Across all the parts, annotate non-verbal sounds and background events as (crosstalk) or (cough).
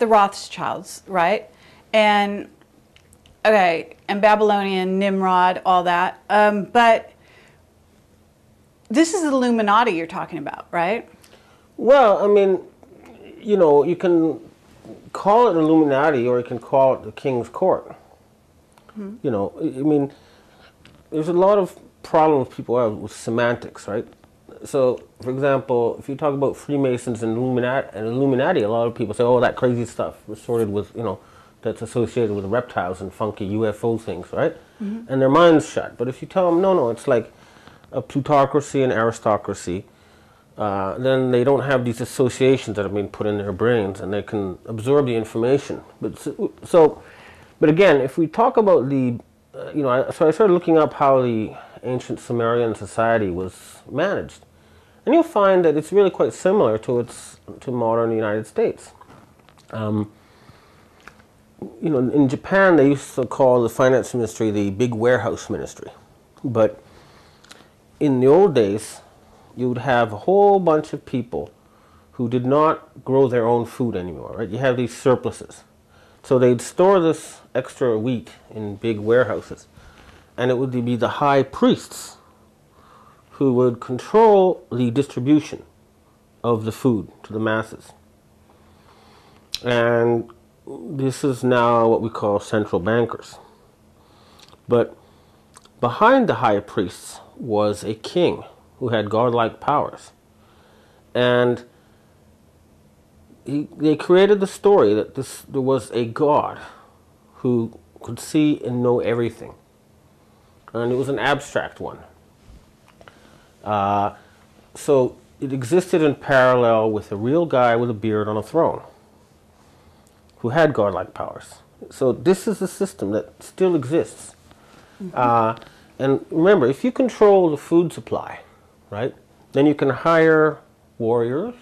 the Rothschilds, right? And okay, and Babylonian, Nimrod, all that. Um, but this is the Illuminati you're talking about, right? Well, I mean, you know, you can call it Illuminati or you can call it the King's Court. Hmm. You know, I mean, there's a lot of problems people have with semantics, right? So, for example, if you talk about Freemasons and Illuminati, and Illuminati, a lot of people say, "Oh, that crazy stuff sorted with you know, that's associated with reptiles and funky UFO things, right?" Mm-hmm. And their minds shut. But if you tell them, "No, no, it's like a plutocracy and aristocracy," uh, then they don't have these associations that have been put in their brains, and they can absorb the information. But so, so but again, if we talk about the, uh, you know, I, so I started looking up how the ancient Sumerian society was managed. And you'll find that it's really quite similar to its to modern United States. Um, you know, in Japan they used to call the finance ministry the big warehouse ministry, but in the old days, you would have a whole bunch of people who did not grow their own food anymore. Right? You have these surpluses, so they'd store this extra wheat in big warehouses, and it would be the high priests who would control the distribution of the food to the masses. And this is now what we call central bankers. But behind the high priests was a king who had godlike powers. And he, they created the story that this, there was a god who could see and know everything. And it was an abstract one. Uh, so it existed in parallel with a real guy with a beard on a throne who had godlike powers. So this is a system that still exists. Mm-hmm. Uh, and remember, if you control the food supply, right, then you can hire warriors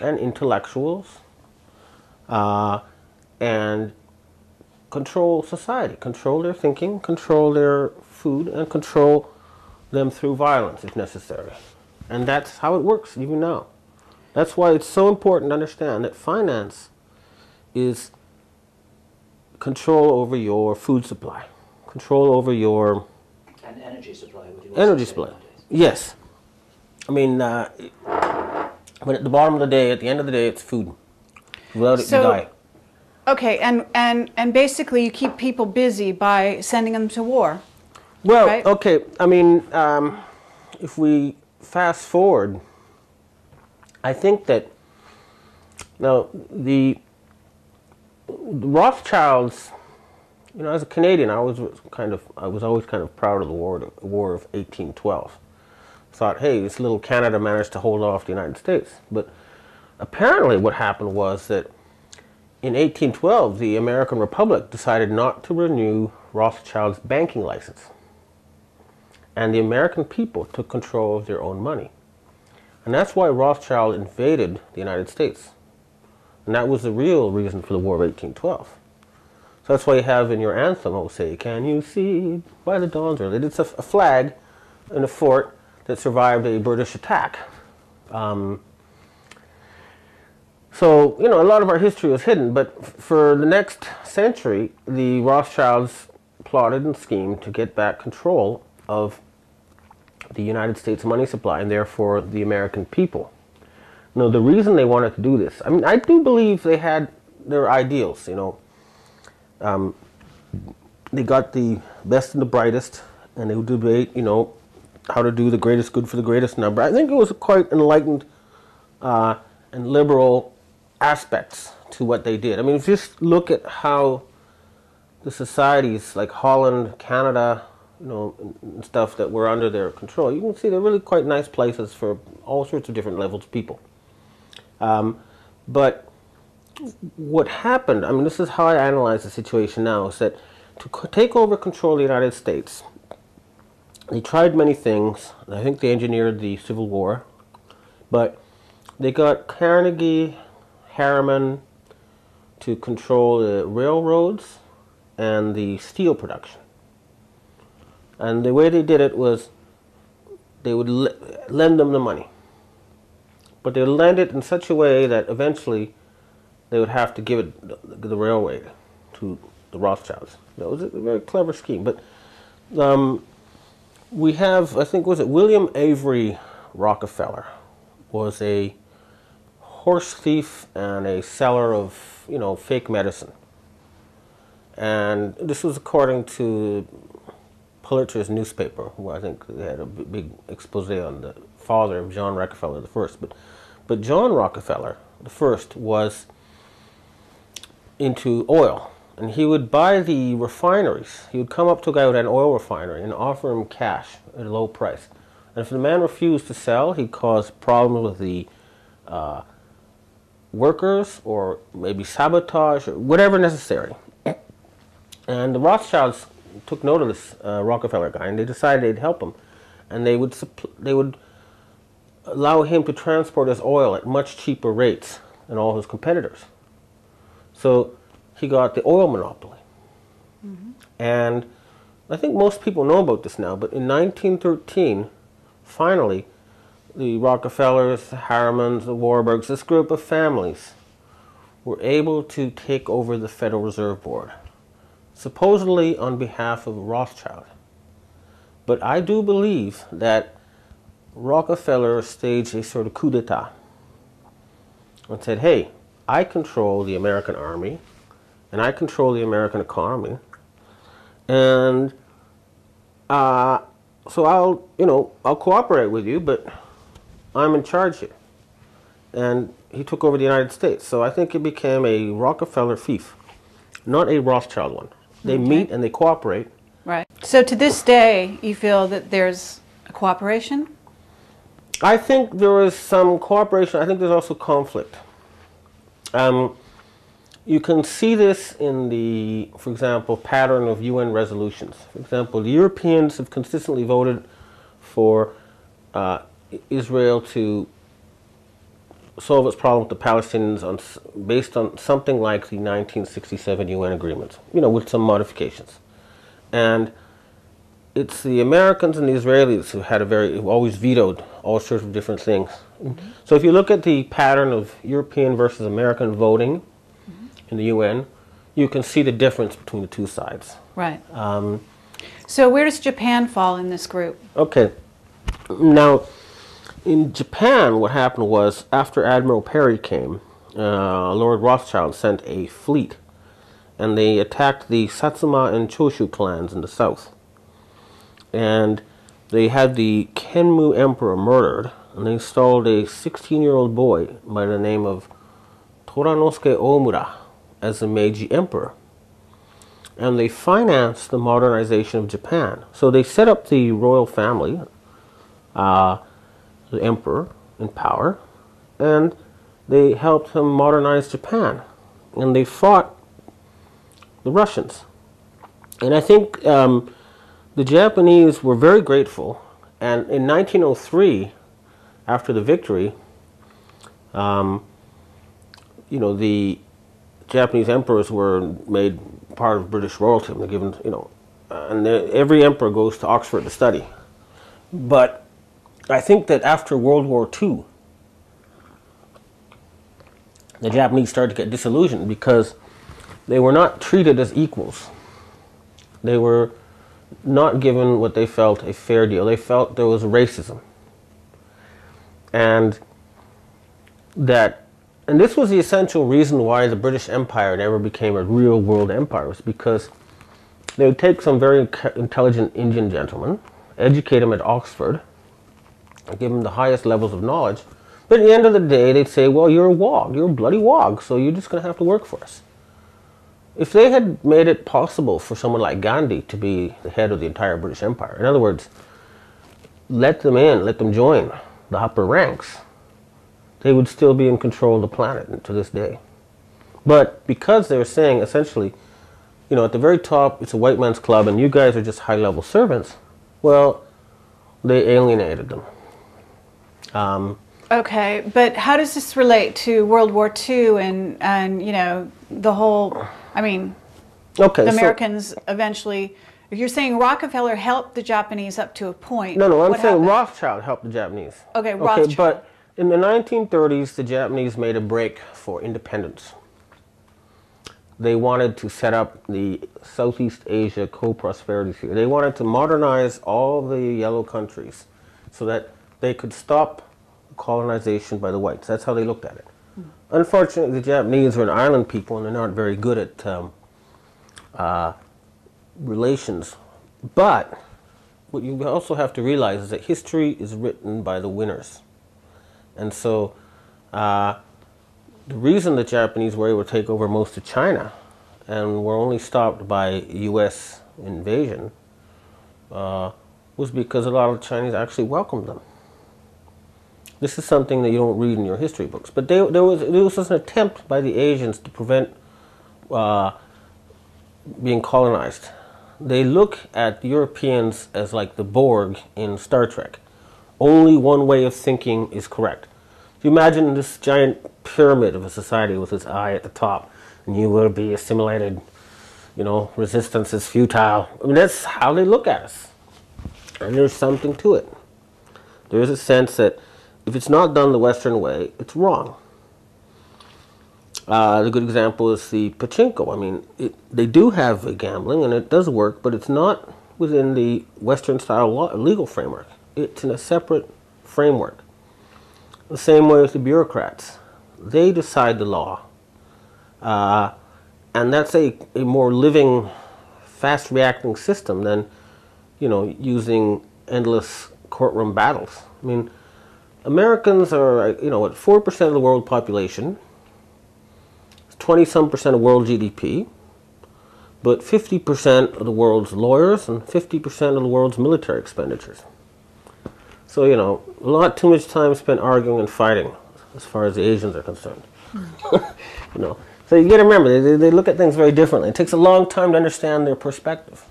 and intellectuals uh, and control society, control their thinking, control their food, and control them through violence if necessary. And that's how it works even now. That's why it's so important to understand that finance is control over your food supply, control over your and energy supply. energy supply. Yes, I mean, uh, but at the bottom of the day, at the end of the day, it's food. Without it, so, you die. Okay, and and and basically, you keep people busy by sending them to war. Well, right? okay. I mean, um, if we fast forward, I think that now the, the Rothschilds, you know, as a Canadian, I was kind of, I was always kind of proud of the war, the War of 1812. Thought, hey, this little Canada managed to hold off the United States. But apparently, what happened was that in 1812, the American Republic decided not to renew Rothschild's banking license and the American people took control of their own money. And that's why Rothschild invaded the United States. And that was the real reason for the War of 1812. So that's why you have in your anthem, oh, say, Can you see by the dawn's early? It's a, a flag in a fort that survived a British attack. Um, so, you know, a lot of our history was hidden, but for the next century, the Rothschilds plotted and schemed to get back control of the United States money supply and therefore the American people. No, the reason they wanted to do this, I mean, I do believe they had their ideals, you know. Um, they got the best and the brightest, and they would debate, you know, how to do the greatest good for the greatest number. I think it was quite enlightened uh, and liberal aspects to what they did. I mean, just look at how the societies like Holland, Canada, you know, stuff that were under their control, you can see they're really quite nice places for all sorts of different levels of people. Um, but what happened, I mean, this is how I analyze the situation now, is that to take over control of the United States, they tried many things. I think they engineered the Civil War, but they got Carnegie, Harriman to control the railroads and the steel production. And the way they did it was they would lend them the money. But they would lend it in such a way that eventually they would have to give it the, the railway to the Rothschilds. That was a very clever scheme. But um, we have, I think, was it William Avery Rockefeller was a horse thief and a seller of, you know, fake medicine. And this was according to Pulitzer's newspaper, who I think they had a big expose on the father of John Rockefeller the first. But, but John Rockefeller the first was into oil, and he would buy the refineries. He would come up to a guy who had an oil refinery and offer him cash at a low price. And if the man refused to sell, he'd cause problems with the uh, workers or maybe sabotage or whatever necessary. And the Rothschilds took note of this uh, Rockefeller guy, and they decided they'd help him, and they would they would allow him to transport his oil at much cheaper rates than all his competitors. So he got the oil monopoly, and I think most people know about this now. But in 1913, finally, the Rockefellers, the Harrimans, the Warburgs, this group of families were able to take over the Federal Reserve Board supposedly on behalf of Rothschild. But I do believe that Rockefeller staged a sort of coup d'etat and said, hey, I control the American army and I control the American economy. And uh, so I'll, you know, I'll cooperate with you, but I'm in charge here. And he took over the United States. So I think it became a Rockefeller fief, not a Rothschild one. They meet and they cooperate. Right. So to this day, you feel that there's a cooperation? I think there is some cooperation. I think there's also conflict. Um, you can see this in the, for example, pattern of UN resolutions. For example, the Europeans have consistently voted for uh, Israel to solve its problem with the Palestinians on, based on something like the 1967 UN agreement, you know, with some modifications. And it's the Americans and the Israelis who had a very who always vetoed all sorts of different things. So if you look at the pattern of European versus American voting in the UN, you can see the difference between the two sides. Right. Um, So where does Japan fall in this group? Okay. Now, in Japan, what happened was after Admiral Perry came, uh, Lord Rothschild sent a fleet, and they attacked the Satsuma and Choshu clans in the south. And they had the Kenmu Emperor murdered, and they installed a 16-year-old boy by the name of Toranosuke Omuro as the Meiji Emperor and they financed the modernization of Japan. So they set up the royal family, uh, the emperor in power, and they helped him modernize Japan. And they fought the Russians. And I think um, the Japanese were very grateful. And in 1903, after the victory, um, you know, the Japanese emperors were made part of British royalty. They're given, you know, and every emperor goes to Oxford to study. But I think that after World War II, the Japanese started to get disillusioned because they were not treated as equals. They were not given what they felt a fair deal. They felt there was racism. And that and this was the essential reason why the British Empire never became a real world empire was because they would take some very intelligent Indian gentleman, educate them at Oxford, give them the highest levels of knowledge. But at the end of the day, they'd say, "Well, you're a wog. You're a bloody wog. So you're just going to have to work for us." If they had made it possible for someone like Gandhi to be the head of the entire British Empire, in other words, let them in, let them join the upper ranks, they would still be in control of the planet to this day. But because they were saying essentially, you know, at the very top it's a white man's club and you guys are just high level servants, well, they alienated them. Um, Okay, but how does this relate to World War II and and you know the whole? I mean, okay, the so- Americans eventually. If you're saying Rockefeller helped the Japanese up to a point, No, no, I'm saying happened? Rothschild helped the Japanese. Okay, Rothschild. but in the 1930s, the Japanese made a break for independence. they wanted to set up the Southeast Asia co-prosperity sphere. They wanted to modernize all the yellow countries so that they could stop colonization by the whites. That's how they looked at it. Unfortunately, the Japanese are an island people and they're not very good at um, uh, relations. But what you also have to realize is that history is written by the winners. And so uh, the reason the Japanese were able to take over most of China and were only stopped by U.S. invasion uh, was because a lot of Chinese actually welcomed them. This is something that you don't read in your history books. But they, there, was, there was an attempt by the Asians to prevent uh, being colonized. They look at Europeans as like the Borg in Star Trek. Only one way of thinking is correct. If you imagine this giant pyramid of a society with its eye at the top, and you will be assimilated, you know, resistance is futile. I mean, that's how they look at us. And there's something to it. There is a sense that if it's not done the Western way, it's wrong. Uh, good example is the pachinko. I mean, it, they do have gambling and it does work, but it's not within the Western style law, legal framework. It's in a separate framework. The same way with the bureaucrats. They decide the law. Uh, and that's a, a more living, fast reacting system than, you know, using endless courtroom battles. I mean, Americans are, you know, what, 4% of the world population, 20 some percent of world GDP, but 50% of the world's lawyers and 50% of the world's military expenditures. So, you know, a lot too much time spent arguing and fighting as far as the Asians are concerned. (laughs) you know, so you got to remember, they, they look at things very differently. It takes a long time to understand their perspective.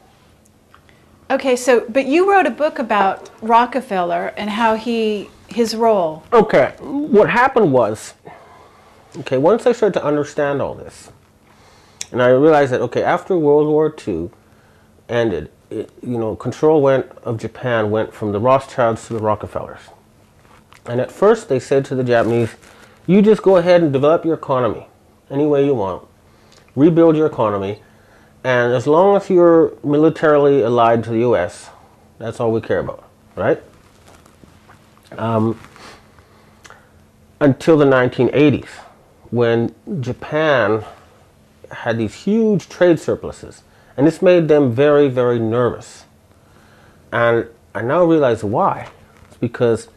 Okay, so but you wrote a book about Rockefeller and how he his role. Okay, what happened was, okay, once I started to understand all this, and I realized that okay, after World War II ended, it, you know, control went of Japan went from the Rothschilds to the Rockefellers, and at first they said to the Japanese, "You just go ahead and develop your economy any way you want, rebuild your economy." And as long as you're militarily allied to the U.S., that's all we care about, right? Um, until the 1980s, when Japan had these huge trade surpluses, and this made them very, very nervous. And I now realize why. It's because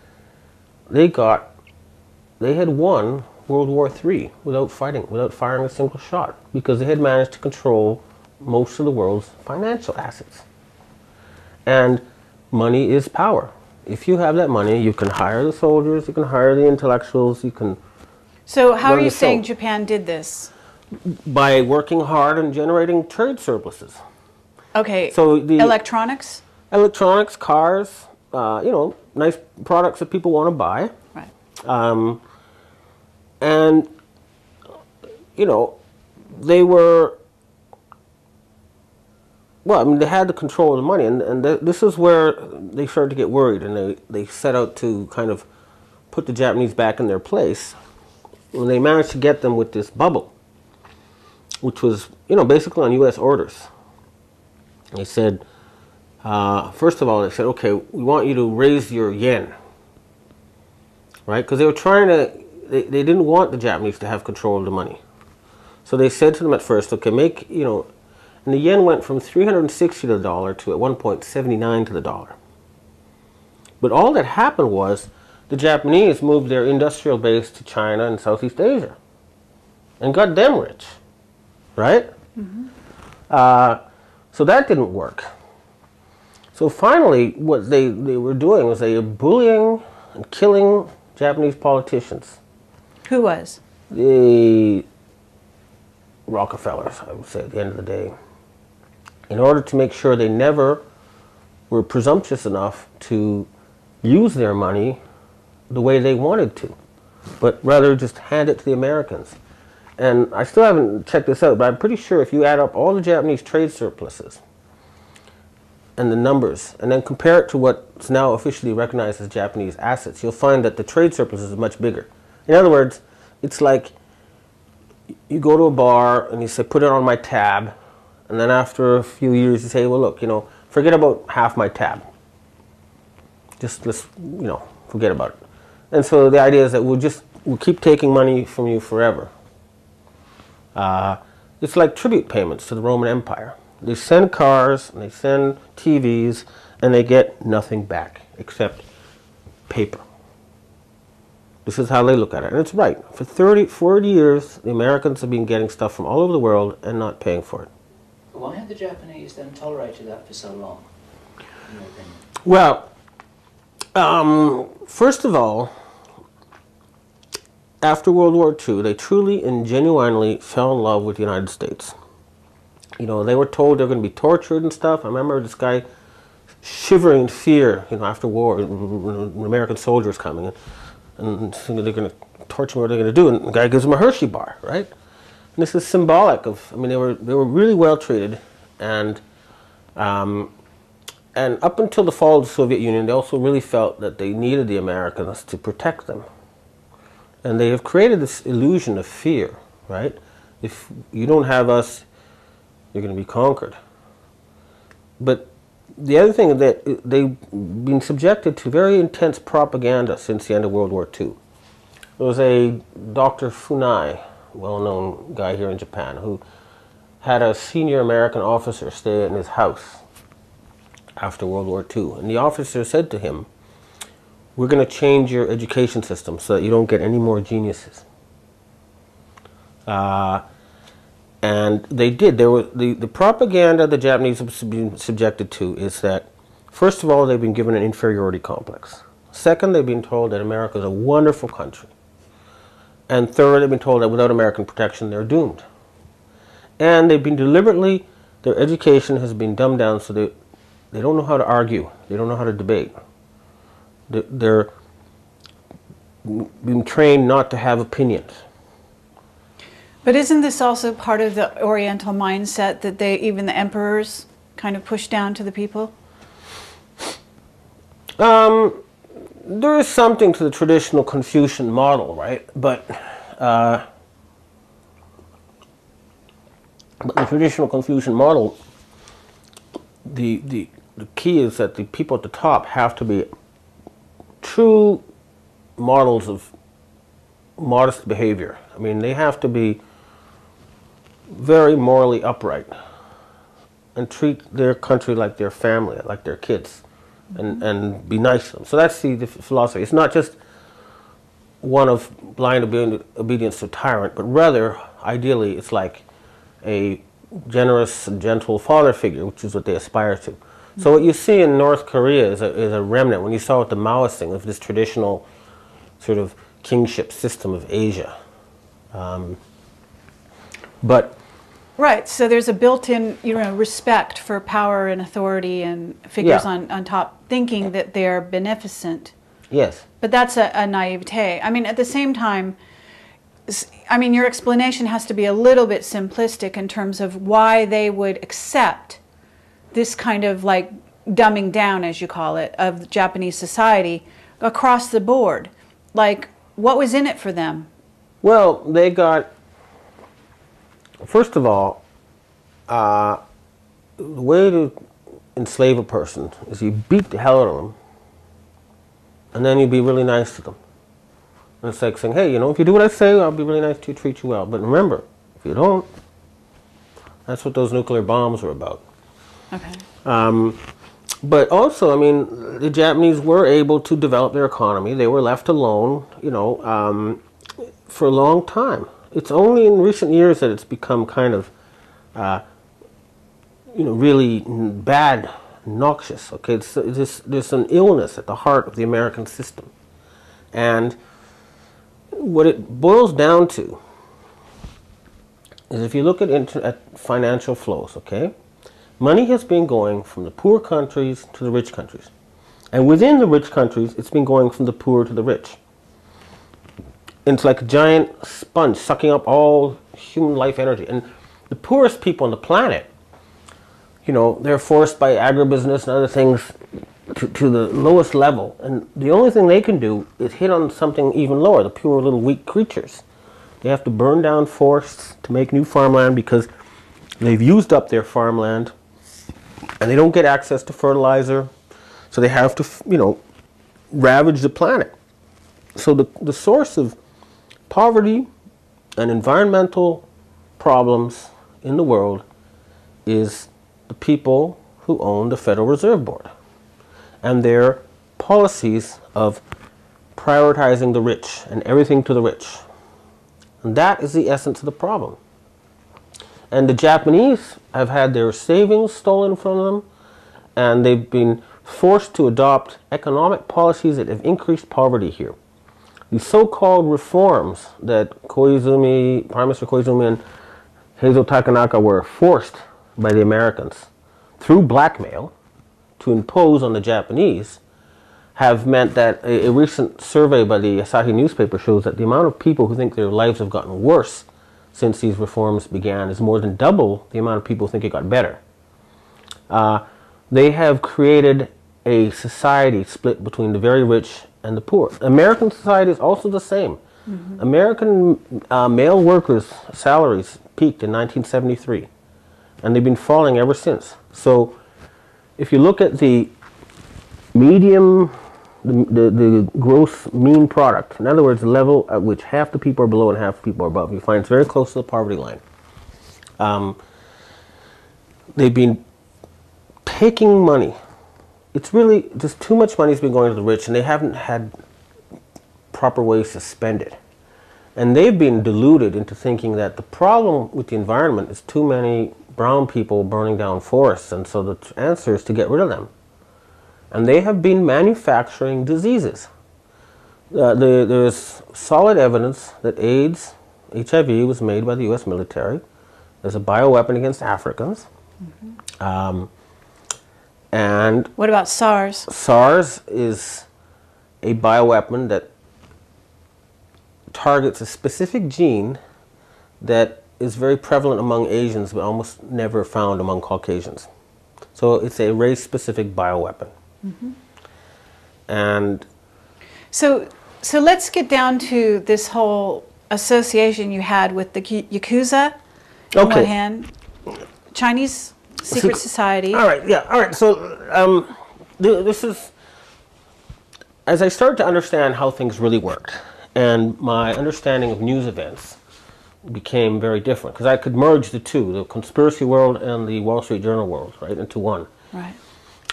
they got, they had won World War III without fighting, without firing a single shot, because they had managed to control most of the world's financial assets. And money is power. If you have that money, you can hire the soldiers, you can hire the intellectuals, you can. So how are you saying Japan did this? By working hard and generating trade surpluses. Okay. So the- electronics, Electronics, cars, uh, you know, nice products that people want to buy. right? Um, and, you know, they were, well, I mean, they had the control of the money, and, and th- this is where they started to get worried, and they, they set out to kind of put the Japanese back in their place. And they managed to get them with this bubble, which was, you know, basically on U.S. orders. They said, uh, first of all, they said, okay, we want you to raise your yen right? Because they were trying to, they, they didn't want the Japanese to have control of the money. So they said to them at first, okay, make, you know, and the yen went from 360 to the dollar to at one point 79 to the dollar. But all that happened was the Japanese moved their industrial base to China and Southeast Asia and got them rich, right? Mm -hmm. Uh, so that didn't work. So finally, what they, they were doing was they were bullying and killing Japanese politicians. Who was? The Rockefellers, I would say, at the end of the day, in order to make sure they never were presumptuous enough to use their money the way they wanted to, but rather just hand it to the Americans. And I still haven't checked this out, but I'm pretty sure if you add up all the Japanese trade surpluses and the numbers, and then compare it to what's now officially recognized as Japanese assets, you'll find that the trade surplus is much bigger. In other words, it's like you go to a bar and you say, put it on my tab. And then after a few years, you say, well, look, you know, forget about half my tab. Just let's, you know, forget about it. And so the idea is that we'll just, we'll keep taking money from you forever. Uh, it's like tribute payments to the Roman Empire. They send cars, and they send TVs, and they get nothing back except paper. This is how they look at it. And it's right. For 30, 40 years, the Americans have been getting stuff from all over the world and not paying for it. Why have the Japanese then tolerated that for so long, in your opinion? Well, um, first of all, after World War II, they truly and genuinely fell in love with the United States. You know, they were told they're going to be tortured and stuff. I remember this guy shivering in fear, you know, after war, American soldiers coming, and, and they're going to torture him, what are they going to do? And the guy gives him a Hershey bar, right? And this is symbolic of, I mean, they were, they were really well treated, and, um, and up until the fall of the Soviet Union, they also really felt that they needed the Americans to protect them. And they have created this illusion of fear, right? If you don't have us, you're going to be conquered. But the other thing is that they've been subjected to very intense propaganda since the end of World War II. There was a Dr. Funai, well-known guy here in Japan, who had a senior American officer stay in his house after World War II. And the officer said to him, we're going to change your education system so that you don't get any more geniuses. Uh, and they did. There were the, the propaganda the Japanese have been subjected to is that, first of all, they've been given an inferiority complex. Second, they've been told that America is a wonderful country. And third, they've been told that without American protection, they're doomed. And they've been deliberately, their education has been dumbed down so they, they don't know how to argue. They don't know how to debate. They're being trained not to have opinions. But isn't this also part of the Oriental mindset that they, even the emperors, kind of push down to the people? Um, there is something to the traditional Confucian model, right? But, uh, but the traditional Confucian model, the, the, the key is that the people at the top have to be true models of modest behavior. I mean, they have to be very morally upright and treat their country like their family, like their kids, and, and be nice to them. So that's the, the philosophy. It's not just one of blind obedience to tyrant, but rather, ideally, it's like a generous, gentle father figure, which is what they aspire to. So what you see in North Korea is a, is a remnant, when you saw what the Maoist thing, of this traditional sort of kingship system of Asia. Um, but right, so there's a built-in, you know, respect for power and authority and figures Yeah. on, on top, thinking that they're beneficent. yes, But that's a, a naivete. I mean, at the same time, I mean, your explanation has to be a little bit simplistic in terms of why they would accept this kind of like dumbing down, as you call it, of Japanese society across the board. Like, what was in it for them? Well, they got, first of all, uh, the way to enslave a person is you beat the hell out of them, and then you be really nice to them. And it's like saying, hey, you know, if you do what I say, I'll be really nice to you, treat you well. But remember, if you don't, that's what those nuclear bombs were about. Okay. Um, but also, I mean, the Japanese were able to develop their economy. They were left alone, you know, um, for a long time. It's only in recent years that it's become kind of, uh, you know, really bad, noxious. Okay, it's, it's there's an illness at the heart of the American system, and what it boils down to is if you look at, inter- at financial flows, okay, money has been going from the poor countries to the rich countries. And within the rich countries, it's been going from the poor to the rich. It's like a giant sponge sucking up all human life energy. And the poorest people on the planet, you know, they're forced by agribusiness and other things to, to the lowest level. And the only thing they can do is hit on something even lower, the poor little weak creatures. They have to burn down forests to make new farmland because they've used up their farmland and they don't get access to fertilizer. So they have to, you know, ravage the planet. So the, the source of poverty and environmental problems in the world is the people who own the Federal Reserve Board and their policies of prioritizing the rich and everything to the rich. And that is the essence of the problem. And the Japanese have had their savings stolen from them, and they've been forced to adopt economic policies that have increased poverty here. The so-called reforms that Koizumi, Prime Minister Koizumi and Heizo Takenaka were forced by the Americans through blackmail to impose on the Japanese have meant that a, a, recent survey by the Asahi newspaper shows that the amount of people who think their lives have gotten worse since these reforms began is more than double the amount of people who think it got better. Uh, they have created a society split between the very rich and the poor. American society is also the same. Mm-hmm. American uh, male workers' salaries peaked in 1973, and they've been falling ever since. So, if you look at the medium the, the, the gross mean product. In other words, the level at which half the people are below and half the people are above. You find it's very close to the poverty line. Um, they've been taking money. It's really just too much money has been going to the rich, and they haven't had proper ways to spend it. And they've been deluded into thinking that the problem with the environment is too many brown people burning down forests, and so the answer is to get rid of them and they have been manufacturing diseases. Uh, the, there's solid evidence that AIDS, HIV, was made by the U.S. military. There's a bioweapon against Africans. Mm-hmm. Um, and what about SARS? SARS is a bioweapon that targets a specific gene that is very prevalent among Asians but almost never found among Caucasians. So it's a race specific bioweapon. Mm-hmm. And so, so let's get down to this whole association you had with the yakuza. On okay. one hand, Chinese secret so, society. All right. Yeah. All right. So um, th- this is as I started to understand how things really worked, and my understanding of news events became very different because I could merge the two, the conspiracy world and the Wall Street Journal world, right, into one. Right.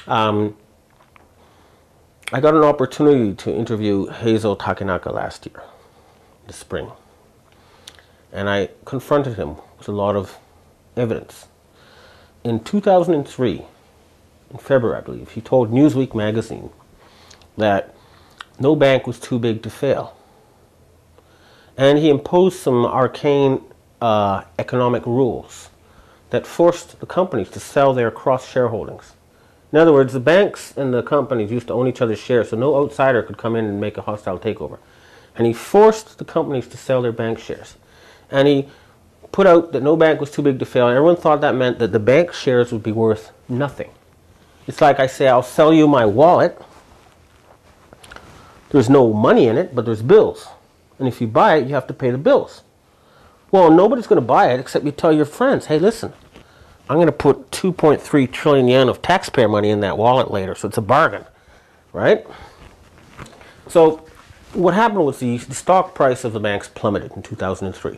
Um, I got an opportunity to interview Heizo Takenaka last year, the spring. And I confronted him with a lot of evidence. In 2003, in February, I believe, he told Newsweek magazine that no bank was too big to fail. And he imposed some arcane uh, economic rules that forced the companies to sell their cross shareholdings. In other words, the banks and the companies used to own each other's shares, so no outsider could come in and make a hostile takeover. And he forced the companies to sell their bank shares. And he put out that no bank was too big to fail. And everyone thought that meant that the bank shares would be worth nothing. It's like I say, I'll sell you my wallet. There's no money in it, but there's bills. And if you buy it, you have to pay the bills. Well, nobody's going to buy it except you tell your friends, hey, listen, I'm going to put 2.3 trillion yen of taxpayer money in that wallet later, so it's a bargain, right? So what happened was the, the stock price of the banks plummeted in 2003.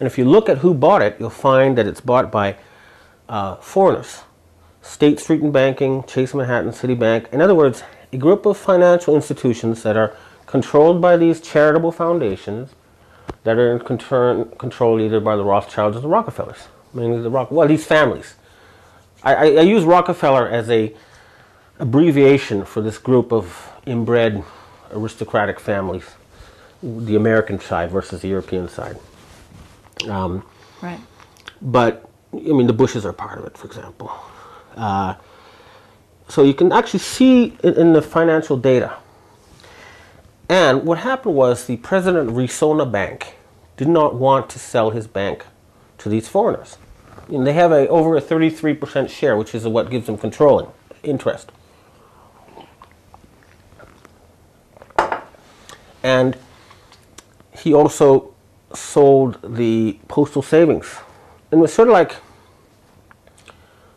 And if you look at who bought it, you'll find that it's bought by uh, foreigners. State Street and Banking, Chase Manhattan, Citibank. In other words, a group of financial institutions that are controlled by these charitable foundations that are in control either by the Rothschilds or the Rockefellers mainly the Rock. Well, these families. I, I, I use Rockefeller as a abbreviation for this group of inbred aristocratic families, the American side versus the European side. Um, right. But I mean, the Bushes are part of it, for example. Uh, so you can actually see it in the financial data. And what happened was the president of Resona Bank did not want to sell his bank to these foreigners. And they have a, over a 33% share, which is what gives them controlling interest. And he also sold the postal savings. And it was sort of like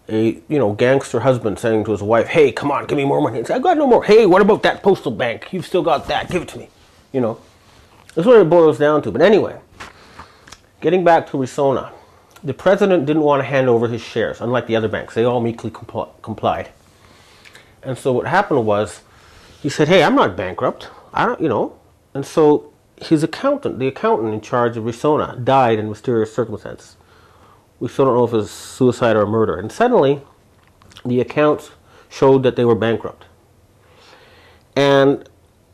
a you know gangster husband saying to his wife, "Hey, come on, give me more money." He said, "I got no more." "Hey, what about that postal bank? You've still got that. Give it to me." You know, that's what it boils down to. But anyway, getting back to Resona, the president didn't want to hand over his shares, unlike the other banks. They all meekly compl- complied. And so what happened was, he said, "Hey, I'm not bankrupt. I don't, you know." And so his accountant, the accountant in charge of Resona, died in mysterious circumstances. We still don't know if it was suicide or murder. And suddenly, the accounts showed that they were bankrupt. And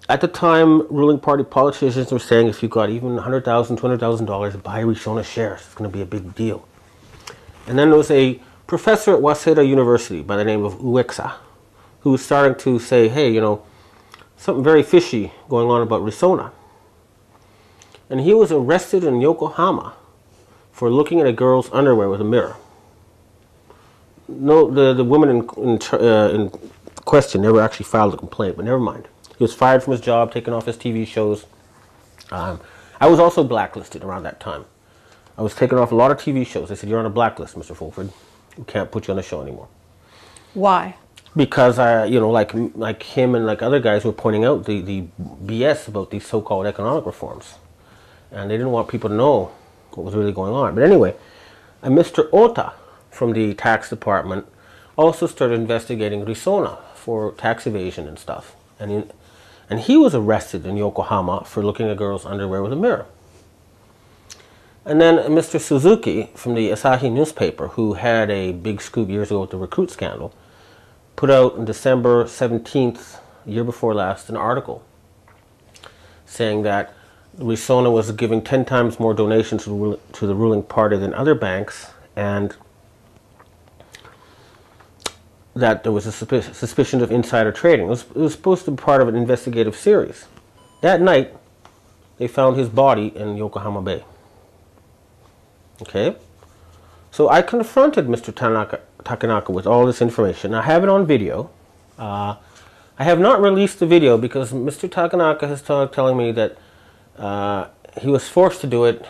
at the time, ruling party politicians were saying if you got even $100,000, $200,000, buy Resona shares. It's going to be a big deal. And then there was a professor at Waseda University by the name of Uekusa who was starting to say, hey, you know, something very fishy going on about Resona. And he was arrested in Yokohama for looking at a girl's underwear with a mirror. No, the, the woman in, in, uh, in question never actually filed a complaint, but never mind. He was fired from his job, taken off his TV shows. Um, I was also blacklisted around that time. I was taken off a lot of TV shows. They said, You're on a blacklist, Mr. Fulford. We can't put you on the show anymore. Why? Because I, you know, like like him and like other guys were pointing out the, the BS about these so-called economic reforms, and they didn't want people to know what was really going on. But anyway, a Mr. Ota from the tax department also started investigating Resona for tax evasion and stuff, and in, and he was arrested in Yokohama for looking at girls' underwear with a mirror. And then Mr. Suzuki from the Asahi newspaper, who had a big scoop years ago with the recruit scandal, put out on December 17th, year before last, an article saying that Resona was giving 10 times more donations to, the ruling party than other banks and that there was a suspicion of insider trading. It was, it was supposed to be part of an investigative series. That night, they found his body in Yokohama Bay. Okay? So I confronted Mr. Tanaka, Takenaka with all this information. I have it on video. Uh, I have not released the video because Mr. Takenaka has started telling me that uh, he was forced to do it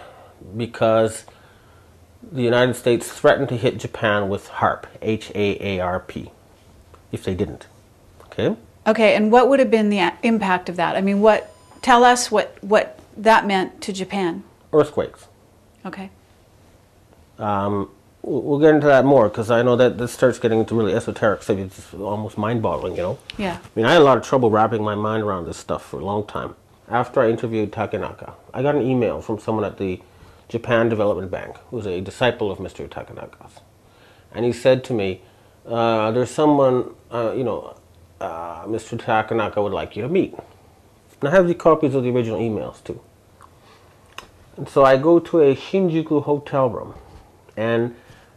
because the United States threatened to hit Japan with HAARP, H A A R P, if they didn't. Okay? Okay, and what would have been the impact of that? I mean, what tell us what what that meant to Japan? Earthquakes. Okay. Um, we'll get into that more because I know that this starts getting into really esoteric stuff. It's almost mind-boggling, you know. Yeah. I mean, I had a lot of trouble wrapping my mind around this stuff for a long time. After I interviewed Takenaka, I got an email from someone at the Japan Development Bank, who's a disciple of Mr. Takenaka's, and he said to me, uh, "There's someone, uh, you know, uh, Mr. Takenaka would like you to meet." And I have the copies of the original emails too. And so I go to a Shinjuku hotel room and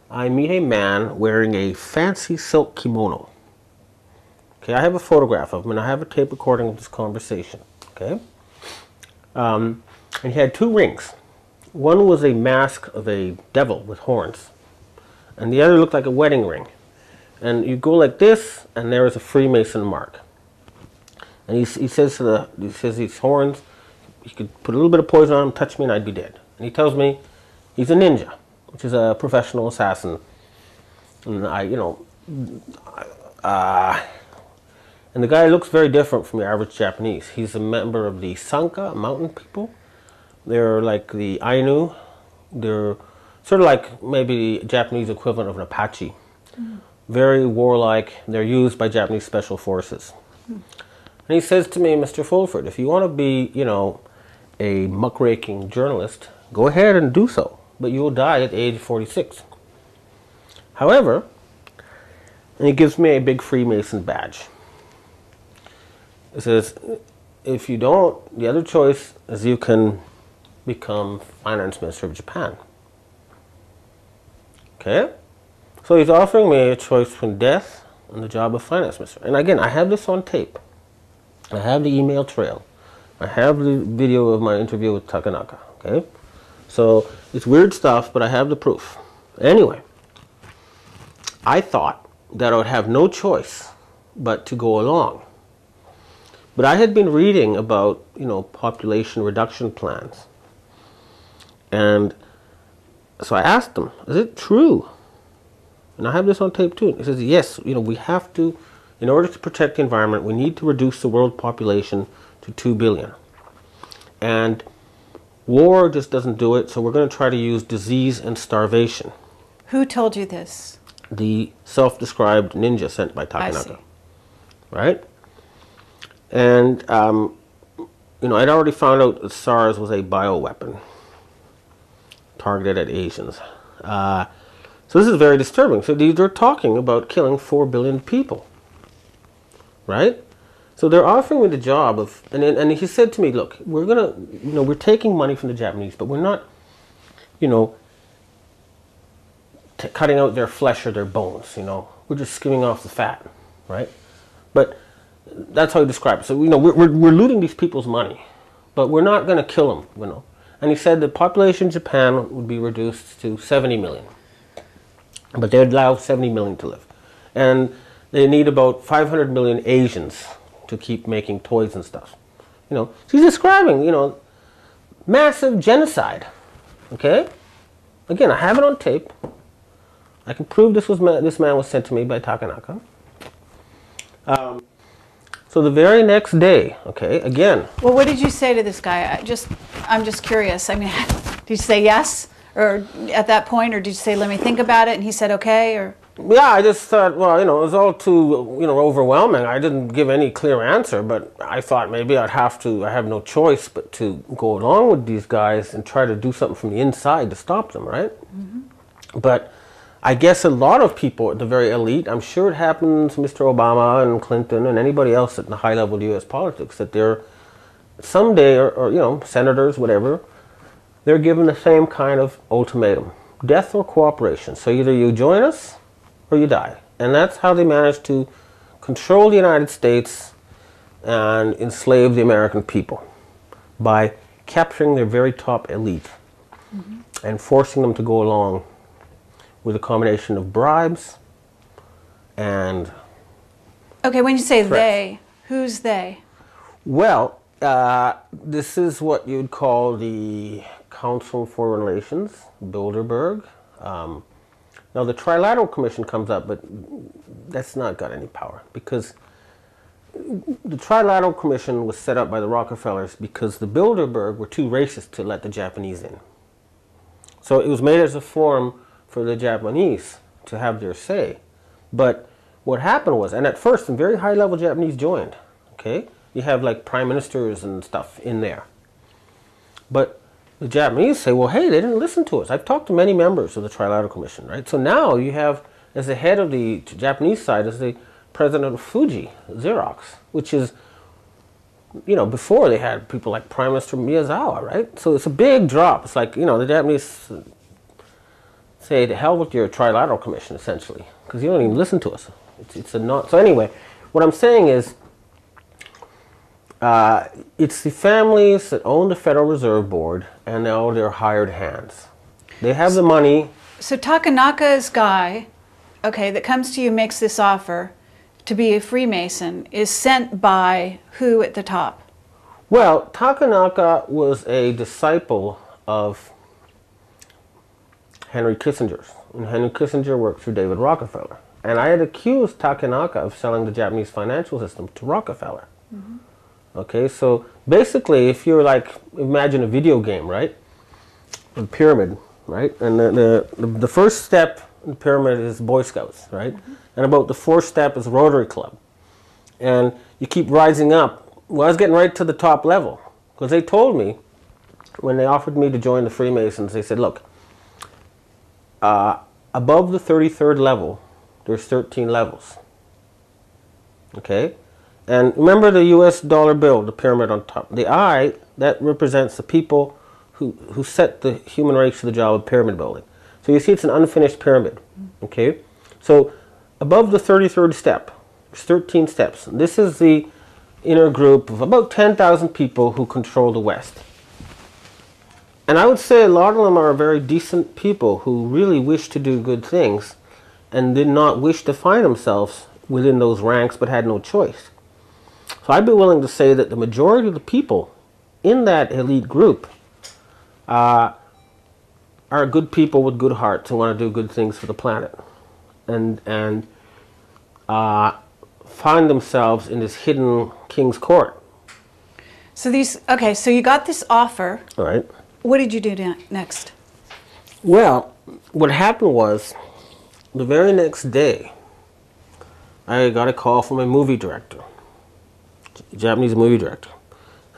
I meet a man wearing a fancy silk kimono. Okay, I have a photograph of him and I have a tape recording of this conversation. Okay, um, and he had two rings. One was a mask of a devil with horns, and the other looked like a wedding ring. And you go like this, and there is a Freemason mark. And he, he says to the he says these horns, you could put a little bit of poison on them, touch me, and I'd be dead. And he tells me he's a ninja which is a professional assassin. And I, you know, uh, and the guy looks very different from the average Japanese. He's a member of the Sanka mountain people. They're like the Ainu. They're sort of like maybe the Japanese equivalent of an Apache. Mm. Very warlike. They're used by Japanese special forces. Mm. And he says to me, Mr. Fulford, if you want to be, you know, a muckraking journalist, go ahead and do so but you will die at age 46. However, and he gives me a big Freemason badge. It says, if you don't, the other choice is you can become finance minister of Japan. Okay? So he's offering me a choice between death and the job of finance minister. And again, I have this on tape. I have the email trail. I have the video of my interview with Takenaka. Okay? So it's weird stuff, but I have the proof. Anyway, I thought that I would have no choice but to go along. But I had been reading about, you know, population reduction plans. And so I asked him, is it true? And I have this on tape too. He says, yes, you know, we have to, in order to protect the environment, we need to reduce the world population to 2 billion. And war just doesn't do it, so we're going to try to use disease and starvation. Who told you this? The self described ninja sent by. Takenaka. Right? And, um, you know, I'd already found out that SARS was a bioweapon targeted at Asians. Uh, so this is very disturbing. So these are talking about killing 4 billion people. Right? So they're offering me the job of, and, and he said to me, look, we're going to, you know, we're taking money from the Japanese, but we're not, you know, cutting out their flesh or their bones, you know. We're just skimming off the fat, right? But that's how he described it. So, you know, we're, we're, we're looting these people's money, but we're not going to kill them, you know. And he said the population in Japan would be reduced to 70 million, but they'd allow 70 million to live. And they need about 500 million Asians to keep making toys and stuff. You know, so he's describing, you know, massive genocide. Okay? Again, I have it on tape. I can prove this was ma- this man was sent to me by Takenaka. Um, so the very next day, okay, again, Well, what did you say to this guy? I just, I'm just curious. I mean, (laughs) did you say yes, or at that point, or did you say let me think about it? And he said okay, or yeah, I just thought, well, you know, it was all too, you know, overwhelming. I didn't give any clear answer, but I thought maybe I'd have to. I have no choice but to go along with these guys and try to do something from the inside to stop them, right? Mm-hmm. But I guess a lot of people at the very elite, I'm sure it happens, Mr. Obama and Clinton and anybody else at the high level of U.S. politics, that they're someday, or, or you know, senators, whatever, they're given the same kind of ultimatum death or cooperation. So either you join us or you die. And that's how they managed to control the United States and enslave the American people by capturing their very top elite mm-hmm. and forcing them to go along with a combination of bribes and okay. When you say Correct. they, who's they? Well, uh, this is what you'd call the Council for Foreign Relations, Bilderberg. Um, now, the Trilateral Commission comes up, but that's not got any power because the Trilateral Commission was set up by the Rockefellers because the Bilderberg were too racist to let the Japanese in. So it was made as a forum for the Japanese to have their say. But what happened was, and at first, some very high level Japanese joined. Okay? You have like prime ministers and stuff in there. But the Japanese say, well, hey, they didn't listen to us. I've talked to many members of the Trilateral Commission, right? So now you have, as the head of the Japanese side, as the president of Fuji, Xerox, which is, you know, before they had people like Prime Minister Miyazawa, right? So it's a big drop. It's like, you know, the Japanese say to hell with your trilateral commission essentially because you don't even listen to us. It's, it's a not so anyway what i'm saying is uh, it's the families that own the federal reserve board and now they're hired hands. They have the money. So Takenaka's guy, okay, that comes to you makes this offer to be a Freemason is sent by who at the top? well takenaka was a disciple of henry kissinger's and henry kissinger worked for david rockefeller and i had accused Takenaka of selling the japanese financial system to rockefeller mm-hmm. Okay, so basically, if you're like, imagine a video game, right? A pyramid, right? And the, the, the, the first step in the pyramid is Boy Scouts, right? Mm-hmm. And about the fourth step is Rotary Club. And you keep rising up. Well, I was getting right to the top level because they told me when they offered me to join the Freemasons, they said, look, uh, above the 33rd level, there's 13 levels. Okay? And remember the US dollar bill, the pyramid on top. The I, that represents the people who, who set the human race to the job of pyramid building. So you see it's an unfinished pyramid. Okay? So above the 33rd step, there's 13 steps. This is the inner group of about 10,000 people who control the West. And I would say a lot of them are very decent people who really wish to do good things and did not wish to find themselves within those ranks but had no choice. So I'd be willing to say that the majority of the people in that elite group uh, are good people with good hearts who want to do good things for the planet, and and uh, find themselves in this hidden king's court. So these okay, so you got this offer. All right. What did you do ne- next? Well, what happened was, the very next day, I got a call from a movie director, J- Japanese movie director,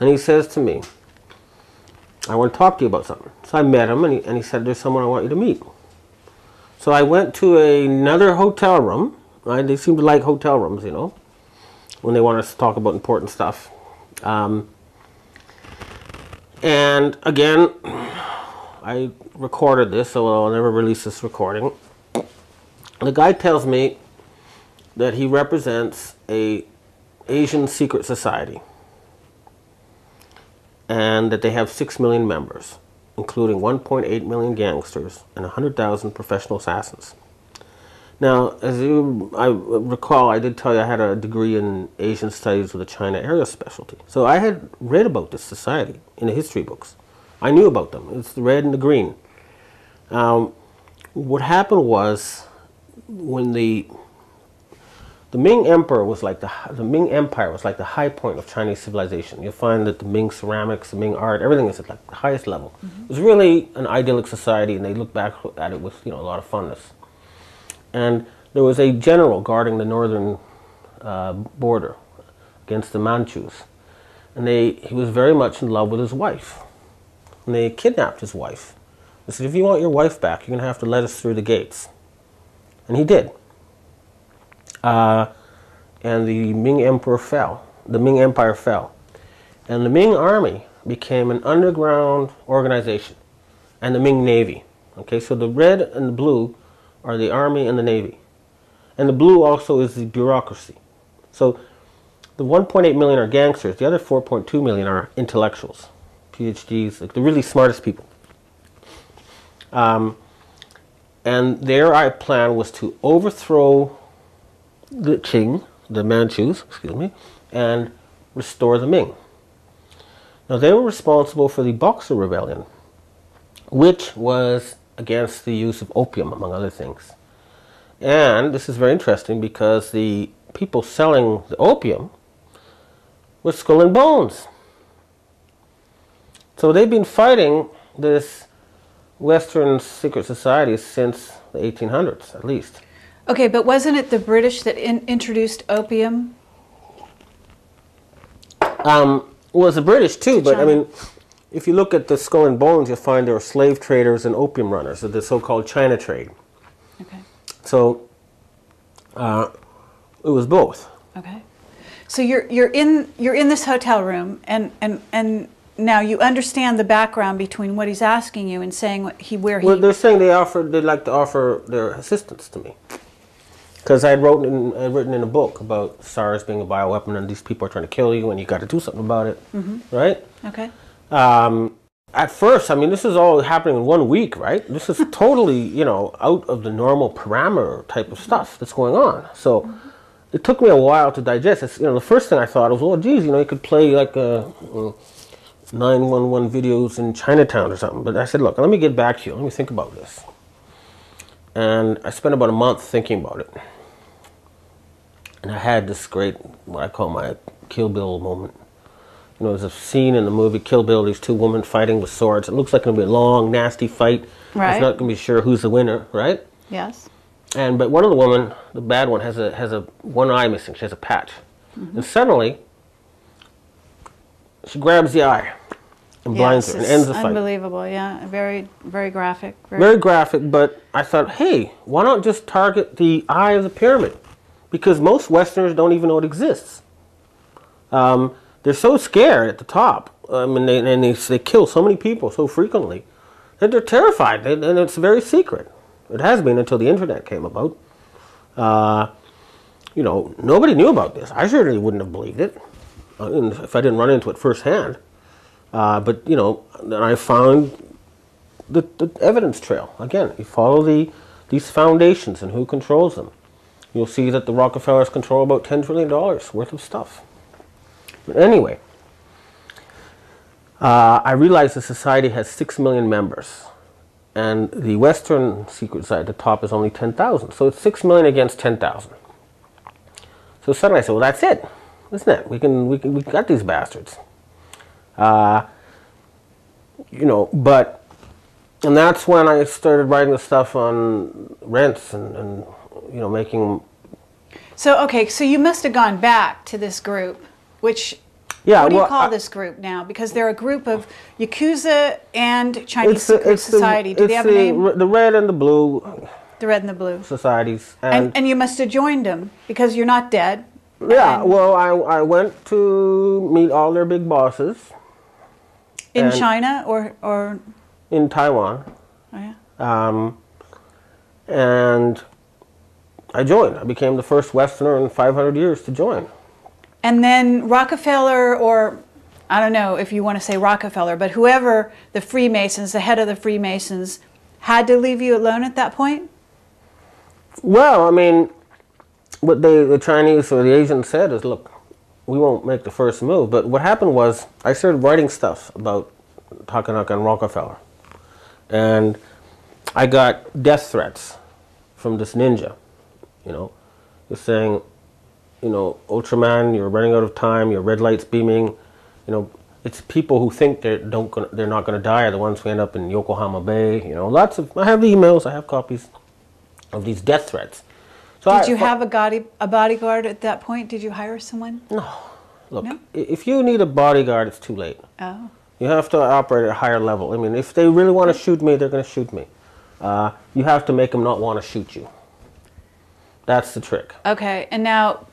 and he says to me, "I want to talk to you about something." So I met him, and he, and he said, "There's someone I want you to meet." So I went to another hotel room. Right? They seem to like hotel rooms, you know, when they want us to talk about important stuff. Um, and again, I recorded this, so I'll never release this recording. The guy tells me that he represents a Asian secret society and that they have 6 million members, including 1.8 million gangsters and 100,000 professional assassins. Now, as you I recall, I did tell you I had a degree in Asian studies with a China area specialty. So I had read about this society in the history books. I knew about them. It's the red and the green. Um, what happened was when the the Ming Emperor was like the the Ming Empire was like the high point of Chinese civilization. You'll find that the Ming ceramics, the Ming art, everything is at like the highest level. It was really an idyllic society, and they look back at it with you know a lot of fondness. And there was a general guarding the northern uh, border against the Manchus, and they he was very much in love with his wife. And they kidnapped his wife. They said, "If you want your wife back, you're going to have to let us through the gates." And he did. Uh, and the Ming Emperor fell. The Ming Empire fell. And the Ming Army became an underground organization, and the Ming Navy. Okay, so the red and the blue are the Army and the Navy. And the blue also is the bureaucracy. So the 1.8 million are gangsters, the other 4.2 million are intellectuals, PhDs, like the really smartest people. Um, and their uh, plan was to overthrow the Qing, the Manchus, excuse me, and restore the Ming. Now they were responsible for the Boxer Rebellion, which was against the use of opium, among other things. And this is very interesting because the people selling the opium were Skull and Bones. So they've been fighting this Western secret society since the 1800s, at least. Okay, but wasn't it the British that in, introduced opium? Um, well, it's the British too, but I mean, if you look at the Skull and Bones, you'll find there were slave traders and opium runners, of the so-called China trade. Okay. So uh, it was both. Okay. So you're you're in you're in this hotel room and and and now you understand the background between what he's asking you and saying what he where he Well, they're saying they offered, they'd like to offer their assistance to me. Because I had wrote in, I'd written in a book about SARS being a bioweapon and these people are trying to kill you and you got to do something about it, right? Okay. Um, at first, I mean, this is all happening in one week, right? This is (laughs) totally, you know, out of the normal parameter type of stuff that's going on. So it took me a while to digest. It's, you know, the first thing I thought was, well, geez, you know, you could play like a, uh, 911 videos in Chinatown or something. But I said, look, let me get back to you. Let me think about this. And I spent about a month thinking about it. And I had this great, what I call my Kill Bill moment. You know, there's a scene in the movie Kill Bill, these two women fighting with swords. It looks like it's going to be a long, nasty fight. Right. It's not going to be sure who's the winner, right? Yes. And but one of the women, the bad one, has a has a one eye missing. She has a patch, and suddenly she grabs the eye and blinds yes, her and ends the fight. Unbelievable. Yeah. Very very graphic. Very, Very graphic, but I thought, hey, why not just target the eye of the pyramid? Because most Westerners don't even know it exists. Um, they're so scared at the top. I mean, they, and they, they kill so many people so frequently that they're terrified, and it's very secret. It has been until the internet came about. Uh, you know, nobody knew about this. I certainly wouldn't have believed it uh, if I didn't run into it firsthand. Uh, but you know, then I found the, the evidence trail. Again, you follow the these foundations and who controls them. You'll see that the Rockefellers control about ten trillion dollars worth of stuff. But anyway, uh, I realized the society has six million members, and the Western secret site, the top is only 10,000. So it's 6 million against 10,000. So suddenly I said, well, that's it. Isn't it? We can, we can, we got these bastards. Uh, you know, but, and that's when I started writing the stuff on rents and, and you know, making, So okay, so you must have gone back to this group, which yeah, what do you call I- this group now? Because they're a group of yakuza and Chinese the, secret society. the, do they have a name? the red and the blue The red and the blue. societies. And, and you must have joined them because you're not dead. Yeah, And- well, I, I went to meet all their big bosses In China or or in Taiwan, oh yeah. um, and I joined. I became the first Westerner in 500 years to join. And then Rockefeller, or I don't know if you want to say Rockefeller, but whoever the Freemasons, the head of the Freemasons, had to leave you alone at that point? Well, I mean, what they, the Chinese or the Asians said is, look, we won't make the first move. But what happened was I started writing stuff about Takenaka and Rockefeller. And I got death threats from this ninja, you know, He's saying, you know, Ultraman, you're running out of time, your red light's beaming, you know, it's people who think they're don't gonna, they're not going to die are the ones who end up in Yokohama Bay. You know, lots of I have the emails, I have copies of these death threats. So Did I- you have a, gaudy, a bodyguard at that point? Did you hire someone? look? No? If you need a bodyguard, it's too late. Oh. You have to operate at a higher level. I mean, if they really want to shoot me, they're going to shoot me. Uh, you have to make them not want to shoot you. That's the trick. Okay, and now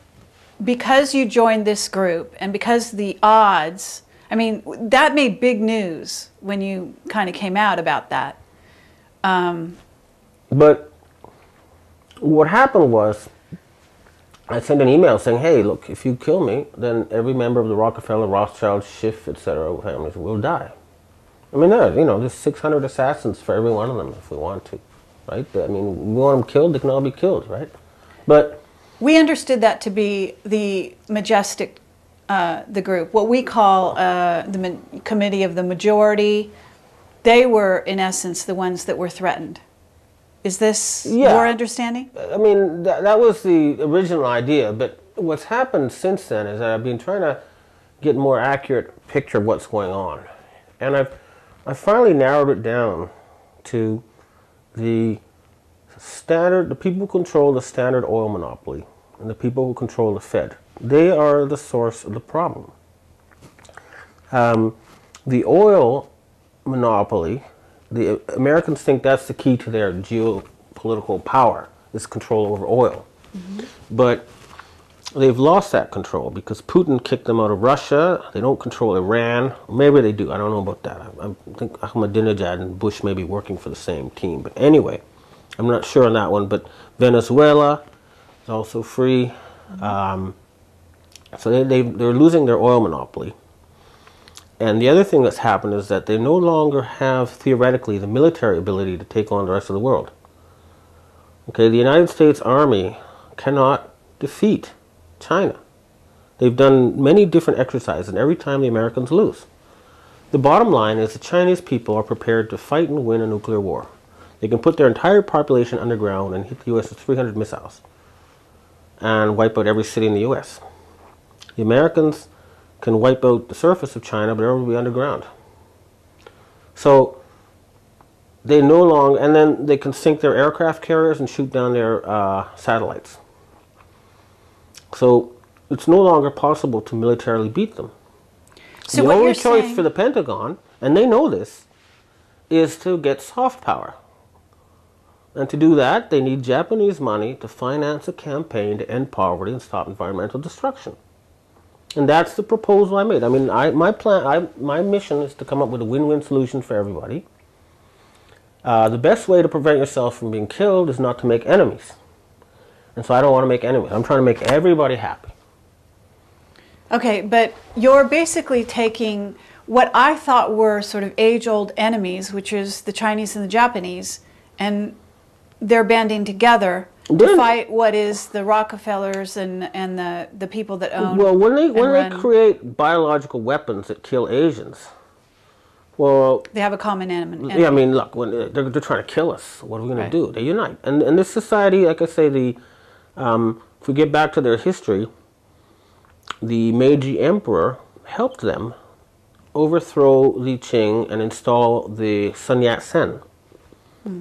because you joined this group and because the odds, I mean, that made big news when you kind of came out about that. Um, but what happened was, I sent an email saying, "Hey, look, if you kill me, then every member of the Rockefeller, Rothschild, Schiff, etc. families will die." I mean, there, you know, there's 600 assassins for every one of them if we want to, right? I mean, we want them killed; they can all be killed, right? But We understood that to be the majestic, uh, the group, what we call uh, the committee of the majority. They were, in essence, the ones that were threatened. Is this Yeah. your understanding? I mean, that, that was the original idea, but what's happened since then is that I've been trying to get more accurate picture of what's going on. And I've, I finally narrowed it down to the standard, the people who control the standard oil monopoly and the people who control the Fed. They are the source of the problem. Um, the oil monopoly, the Americans think that's the key to their geopolitical power, is control over oil. But they've lost that control because Putin kicked them out of Russia. They don't control Iran. Maybe they do. I don't know about that. I, I think Ahmadinejad and Bush may be working for the same team. But anyway, I'm not sure on that one. But Venezuela is also free. Um, so they, they, they're losing their oil monopoly. And the other thing that's happened is that they no longer have, theoretically, the military ability to take on the rest of the world. Okay, the United States Army cannot defeat China. They've done many different exercises, and every time the Americans lose. The bottom line is the Chinese people are prepared to fight and win a nuclear war. They can put their entire population underground and hit the U.S. with 300 missiles and wipe out every city in the U.S. The Americans can wipe out the surface of China, but it will be underground. So they no longer, and then they can sink their aircraft carriers and shoot down their uh, satellites. So it's no longer possible to militarily beat them. So the what only choice for the Pentagon, and they know this, is to get soft power. And to do that, they need Japanese money to finance a campaign to end poverty and stop environmental destruction. And that's the proposal I made. I mean, I, my plan, I, my mission is to come up with a win-win solution for everybody. Uh, the best way to prevent yourself from being killed is not to make enemies. And so I don't want to make enemies. I'm trying to make everybody happy. Okay, but you're basically taking what I thought were sort of age old enemies, which is the Chinese and the Japanese, and they're banding together to Then- fight what is the Rockefellers and, and the, the people that own. Well, when they when they create biological weapons that kill Asians, Well, They have a common enemy. yeah, I mean, look, when uh, they're, they're trying to kill us, what are we going Right. to do? They unite, and and this society, like I say, the um, if we get back to their history, the Meiji Emperor helped them overthrow Li Qing and install the Sun Yat-sen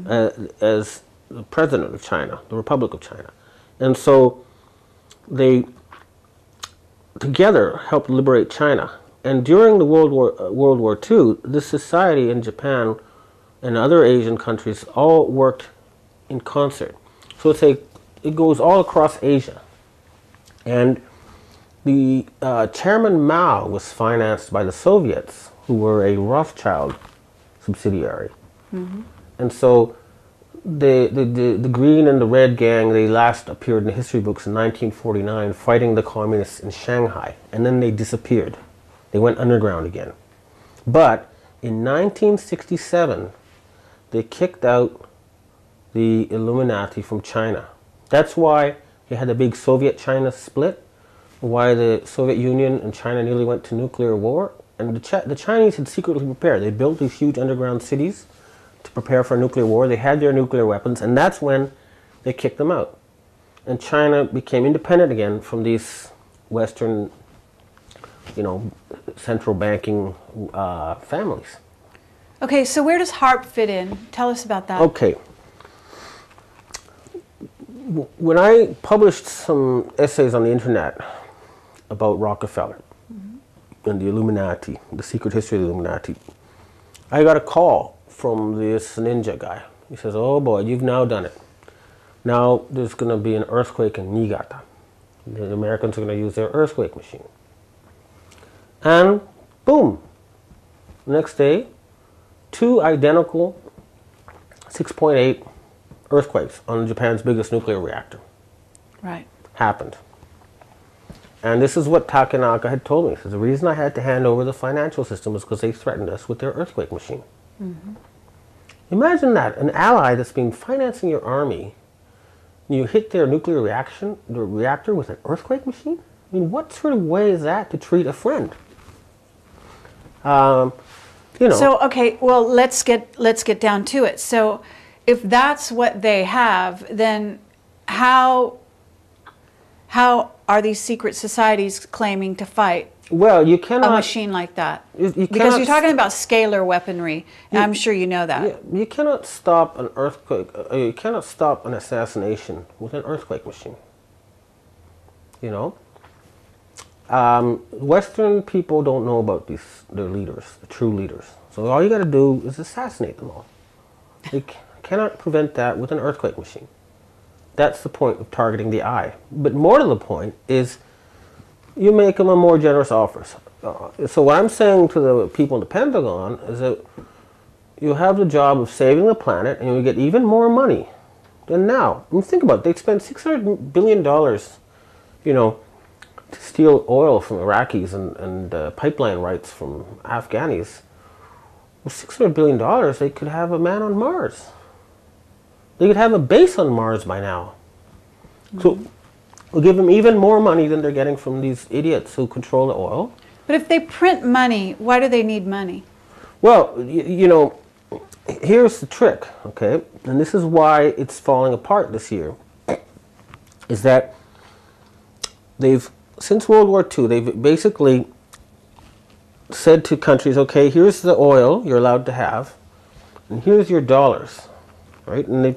uh, as the president of China, the Republic of China, and so they together helped liberate China. And during the World War uh, World War II, this society in Japan and other Asian countries all worked in concert. So it's a it goes all across Asia. And the uh, chairman Mao was financed by the Soviets, who were a Rothschild subsidiary. And so the, the, the, the green and the red gang, they last appeared in history books in 1949 fighting the communists in Shanghai. And then they disappeared. They went underground again. But in 1967, they kicked out the Illuminati from China. That's why you had the big Soviet China split, why the Soviet Union and China nearly went to nuclear war. And the, Ch- the Chinese had secretly prepared. They built these huge underground cities to prepare for a nuclear war. They had their nuclear weapons, and that's when they kicked them out. And China became independent again from these Western, you know, central banking uh, families. Okay, so where does HAARP fit in? Tell us about that. Okay. When I published some essays on the internet about Rockefeller and the Illuminati, the secret history of the Illuminati, I got a call from this ninja guy. He says, Oh boy, you've now done it. Now there's going to be an earthquake in Niigata. The Americans are going to use their earthquake machine. And boom, next day, two identical 6.8 earthquakes on Japan's biggest nuclear reactor Right. happened. And this is what Takenaka had told me. He says, the reason I had to hand over the financial system was because they threatened us with their earthquake machine. Mm-hmm. Imagine that, an ally that's been financing your army, you hit their nuclear reaction, the reactor with an earthquake machine? I mean, what sort of way is that to treat a friend? Um, you know. So okay, well let's get let's get down to it. So if that's what they have, then how how are these secret societies claiming to fight well, you cannot a machine like that? You- you because you're talking about scalar weaponry, and I'm sure you know that. Yeah, you cannot stop an earthquake. Uh, you cannot stop an assassination with an earthquake machine. You know, um, Western people don't know about these their leaders, the true leaders. So all you got to do is assassinate them all. You c- cannot prevent that with an earthquake machine. That's the point of targeting the eye. But more to the point is, you make them a more generous offers. Uh, so what I'm saying to the people in the Pentagon is that you have the job of saving the planet and you get even more money than now. I mean, think about it. They spend $600 billion, you know, to steal oil from Iraqis and, and uh, pipeline rights from Afghanis. With $600 billion, they could have a man on Mars. They could have a base on Mars by now. So we'll give them even more money than they're getting from these idiots who control the oil. But if they print money, why do they need money? Well, you, you know, here's the trick, okay? And this is why it's falling apart this year. (clears throat) Is that they've, since World War II, they've basically said to countries, okay, here's the oil you're allowed to have, and here's your dollars, right? And they,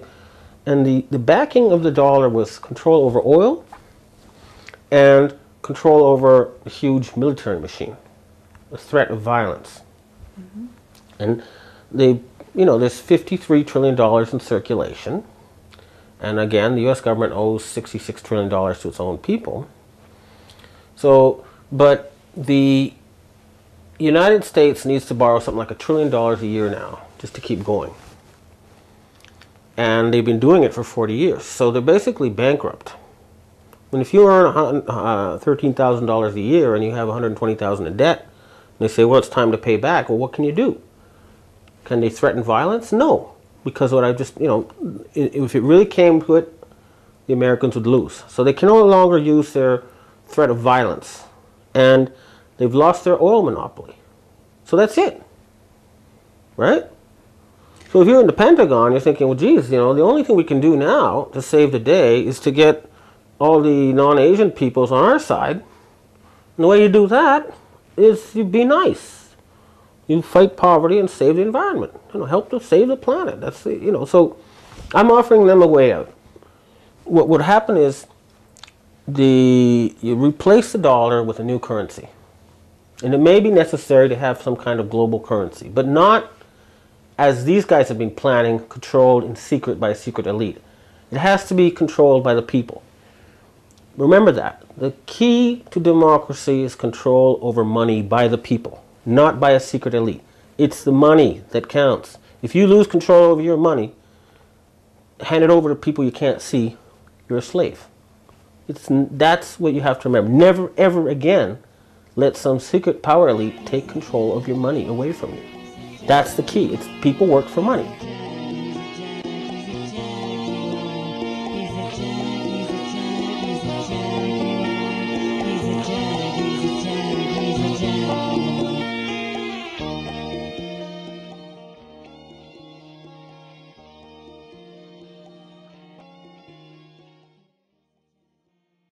and the, the backing of the dollar was control over oil and control over a huge military machine, a threat of violence. Mm-hmm. And they, you know, there's 53 trillion dollars in circulation, and again, the U.S. government owes 66 trillion dollars to its own people. So, but the United States needs to borrow something like a trillion dollars a year now just to keep going. And they've been doing it for 40 years. So they're basically bankrupt. And if you earn uh, $13,000 a year and you have 120,000 in debt, and they say, well, it's time to pay back, well, what can you do? Can they threaten violence? No. Because what I just, you know, if it really came to it, the Americans would lose. So they can no longer use their threat of violence. And they've lost their oil monopoly. So that's it. right? So if you're in the Pentagon, you're thinking, well, geez, you know, the only thing we can do now to save the day is to get all the non-Asian peoples on our side. And the way you do that is you be nice. You fight poverty and save the environment. You know, help to save the planet. That's the, you know. So I'm offering them a way out. What would happen is the you replace the dollar with a new currency. And it may be necessary to have some kind of global currency, but not as these guys have been planning, controlled in secret by a secret elite. It has to be controlled by the people. Remember that. The key to democracy is control over money by the people, not by a secret elite. It's the money that counts. If you lose control over your money, hand it over to people you can't see, you're a slave. It's, that's what you have to remember. Never, ever again let some secret power elite take control of your money away from you. That's the key. It's people work for money.